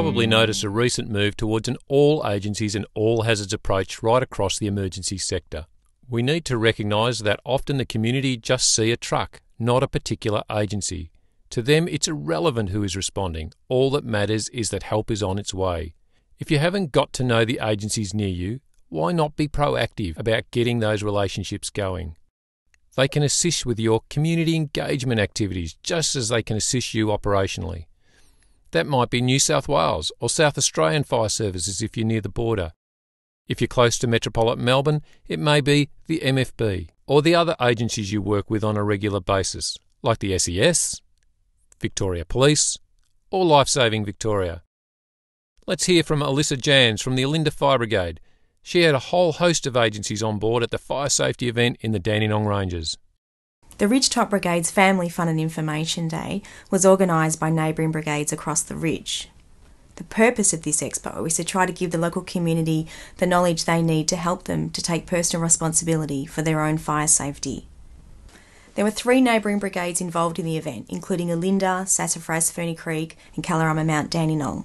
probably noticed a recent move towards an all agencies and all hazards approach right across the emergency sector. We need to recognise that often the community just see a truck, not a particular agency. To them, it's irrelevant who is responding. All that matters is that help is on its way. If you haven't got to know the agencies near you, why not be proactive about getting those relationships going? They can assist with your community engagement activities just as they can assist you operationally. That might be New South Wales or South Australian Fire Services if you're near the border. If you're close to metropolitan Melbourne, it may be the MFB or the other agencies you work with on a regular basis, like the SES, Victoria Police, or Lifesaving Victoria. Let's hear from Elissa Jans from the Olinda Fire Brigade. She had a whole host of agencies on board at the fire safety event in the Dandenong Ranges. The Ridgetop Brigade's Family Fun and Information Day was organised by neighbouring brigades across the Ridge. The purpose of this expo is to try to give the local community the knowledge they need to help them to take personal responsibility for their own fire safety. There were three neighbouring brigades involved in the event, including Olinda, Sassafras, Ferny Creek, and Kalorama Mount Dandenong.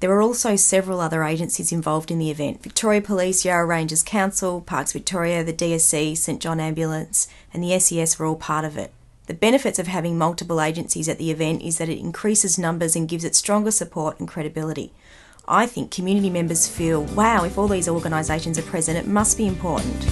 There were also several other agencies involved in the event Victoria Police, Yarra Ranges Council, Parks Victoria, the DSC, St John Ambulance, and the SES were all part of it. The benefits of having multiple agencies at the event is that it increases numbers and gives it stronger support and credibility. I think community members feel, wow, if all these organisations are present, it must be important.